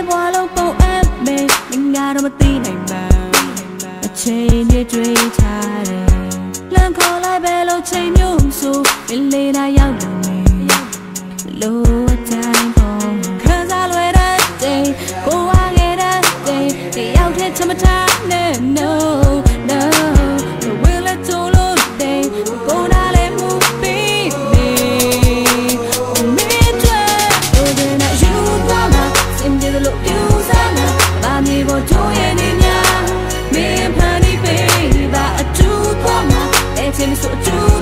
တဘွားလုံးပုံအပ်မေငါတော့မသိနိုင်ပါအချိန်ပြည့်တွေးချတယ်လမ်းခေါ်လိုက်ပဲလို့ချိန်မျိုးဆိုလေးလာရောက်လို့မေလို့အတိုင်းပေါ်ခံစားလွယ်တဲ့ day ကိုဝါခဲ့တဲ့ day တယောက်တည်းချမထားနဲ့ no sinister do